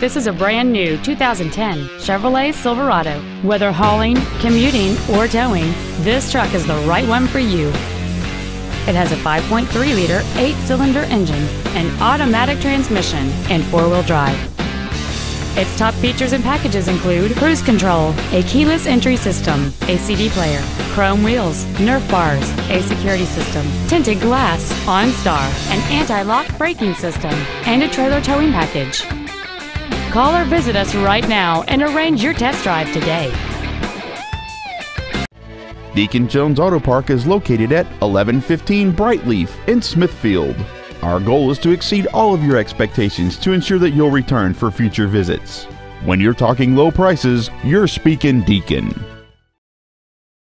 This is a brand new 2010 Chevrolet Silverado. Whether hauling, commuting, or towing, this truck is the right one for you. It has a 5.3-liter, eight-cylinder engine, an automatic transmission, and four-wheel drive. Its top features and packages include cruise control, a keyless entry system, a CD player, chrome wheels, Nerf bars, a security system, tinted glass, OnStar, an anti-lock braking system, and a trailer towing package. Call or visit us right now and arrange your test drive today. Deacon Jones Auto Park is located at 1115 Brightleaf in Smithfield. Our goal is to exceed all of your expectations to ensure that you'll return for future visits. When you're talking low prices, you're speaking Deacon.